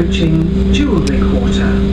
approaching Jewelry Quarter.